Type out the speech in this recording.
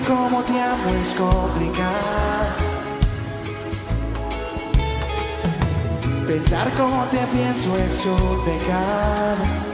como te amo es complicado. Pensar como te pienso es un pecado.